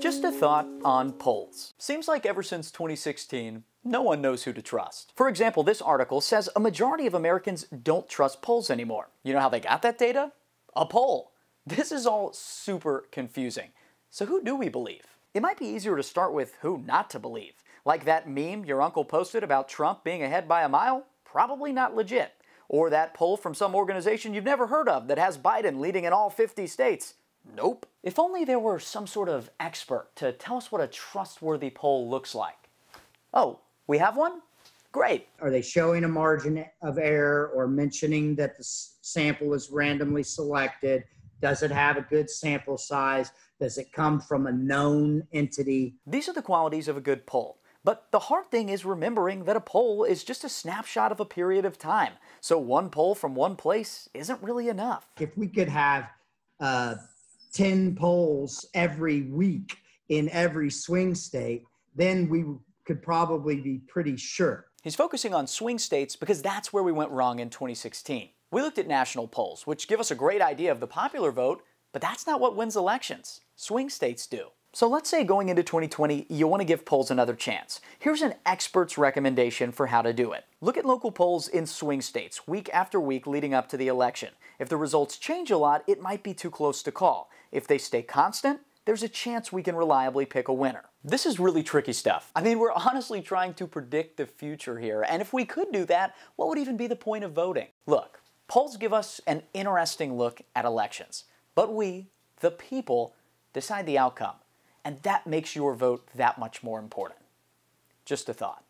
Just a thought on polls. Seems like ever since 2016, no one knows who to trust. For example, this article says a majority of Americans don't trust polls anymore. You know how they got that data? A poll. This is all super confusing. So who do we believe? It might be easier to start with who not to believe. Like that meme your uncle posted about Trump being ahead by a mile? Probably not legit. Or that poll from some organization you've never heard of that has Biden leading in all 50 states? Nope. If only there were some sort of expert to tell us what a trustworthy poll looks like. Oh, we have one? Great. Are they showing a margin of error or mentioning that the sample is randomly selected? Does it have a good sample size? Does it come from a known entity? These are the qualities of a good poll. But the hard thing is remembering that a poll is just a snapshot of a period of time. So one poll from one place isn't really enough. If we could have uh, 10 polls every week in every swing state, then we could probably be pretty sure. He's focusing on swing states because that's where we went wrong in 2016. We looked at national polls, which give us a great idea of the popular vote, but that's not what wins elections. Swing states do. So let's say going into 2020, you want to give polls another chance. Here's an expert's recommendation for how to do it. Look at local polls in swing states, week after week leading up to the election. If the results change a lot, it might be too close to call. If they stay constant, there's a chance we can reliably pick a winner. This is really tricky stuff. I mean, we're honestly trying to predict the future here, and if we could do that, what would even be the point of voting? Look, polls give us an interesting look at elections, but we, the people, decide the outcome, and that makes your vote that much more important. Just a thought.